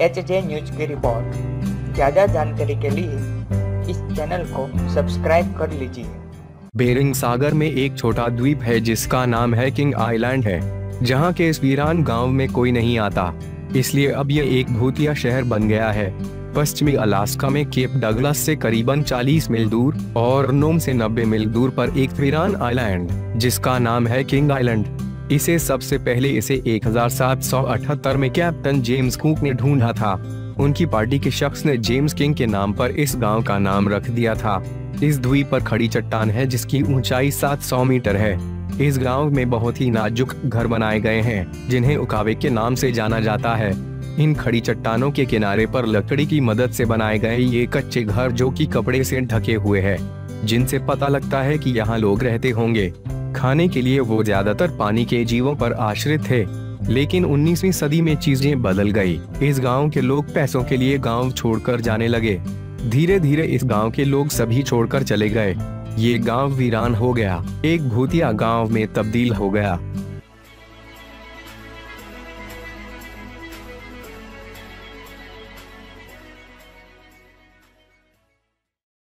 H J news की report. ज़्यादा जानकारी के लिए इस चैनल को सब्सक्राइब कर लीजिए। बेरिंग सागर में एक छोटा द्वीप है जिसका नाम है किंग आइलैंड है, जहाँ के इस वीरान गाँव में कोई नहीं आता। इसलिए अब यह एक भूतिया शहर बन गया है। पश्चिमी अलास्का में केप डगलस से करीबन 40 मील दूर और नोम से 90 मील दूर पर एक वीरान आइलैंड, जिसका नाम है किंग आइलैंड। इसे सबसे पहले इसे 1778 में कैप्टन जेम्स कुक ने ढूंढा था। उनकी पार्टी के शख्स ने जेम्स किंग के नाम पर इस गाँव का नाम रख दिया था। इस द्वीप पर खड़ी चट्टान है जिसकी ऊंचाई 700 मीटर है। इस गाँव में बहुत ही नाजुक घर बनाए गए हैं, जिन्हें उकावे के नाम से जाना जाता है। इन खड़ी चट्टानों के किनारे पर लकड़ी की मदद से बनाए गए ये कच्चे घर जो कि कपड़े से ढके हुए हैं, जिनसे पता लगता है कि यहाँ लोग रहते होंगे। खाने के लिए वो ज़्यादातर पानी के जीवों पर आश्रित थे, लेकिन 19वीं सदी में चीज़ें बदल गई। इस गाँव के लोग पैसों के लिए गाँव छोड़कर जाने लगे। धीरे धीरे इस गाँव के लोग सभी छोड़कर चले गए। ये गाँव वीरान हो गया। एक भूतिया गाँव में तब्दील हो गया।